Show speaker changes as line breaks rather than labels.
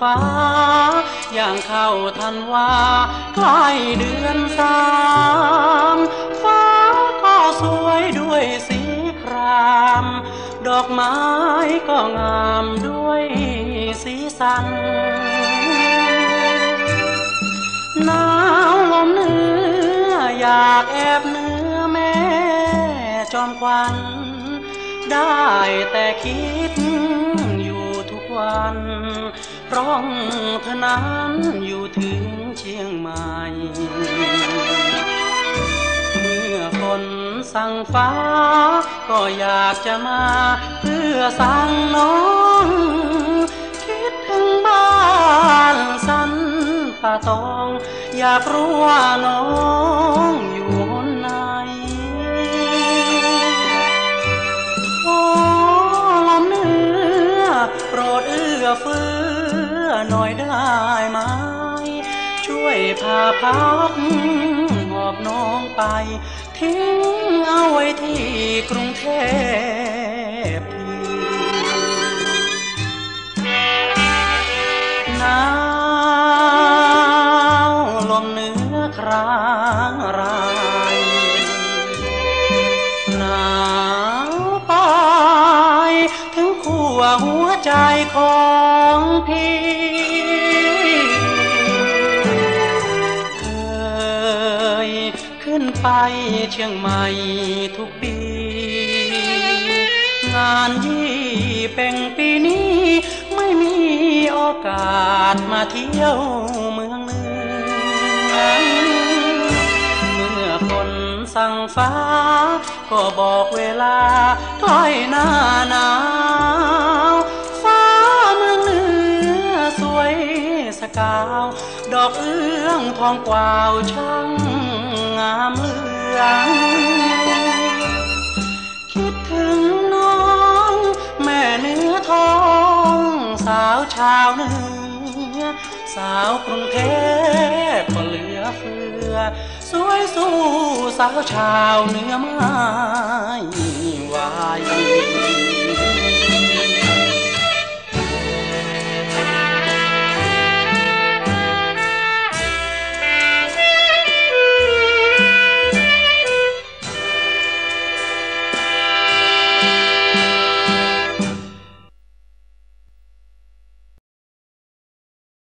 ฟ้า อย่างเข้าทันว่าใกล้เดือนสามฟ้าก็สวยด้วยสีคราม ดอกไม้ก็งามด้วยสีสันหนาวลมเนื้ออยากแอบเนื้อแม่จอมควันได้แต่คิด วันร้องเธอนั้นอยู่ถึงเชียงใหม่ เมื่อคนสั่งฟ้า ก็อยากจะมา เพื่อสั่งน้อง คิดถึงบ้านสันป่าตอง อยากรู้ว่าน้อง วยพาพักหอบน้องไป ทิ้งเอาไว้ที่กรุงเทพีหนาวลมเหนื้อครางรายหนาวไปถึงขั้วหัวใจของพี่ ไปเชียงใหม่ทุกปี งานยี่เป็งปีนี้ไม่มีโอกาสมาเที่ยวเมืองเหนือเมื่อคนสั่งฟ้า ก็บอกเวลาใกล้หน้าหนาวฟ้าเมืองเหนือสวยสกาว ดอกเอื้องทองกวาวช่างามเหลืองคิดถึงน้อง แม่เนื้อทอง สาวชาวเนือสาวกรุงเทพก็เหลือเฟือ สวยสู้สาวชาวเนื้อไม่ไหว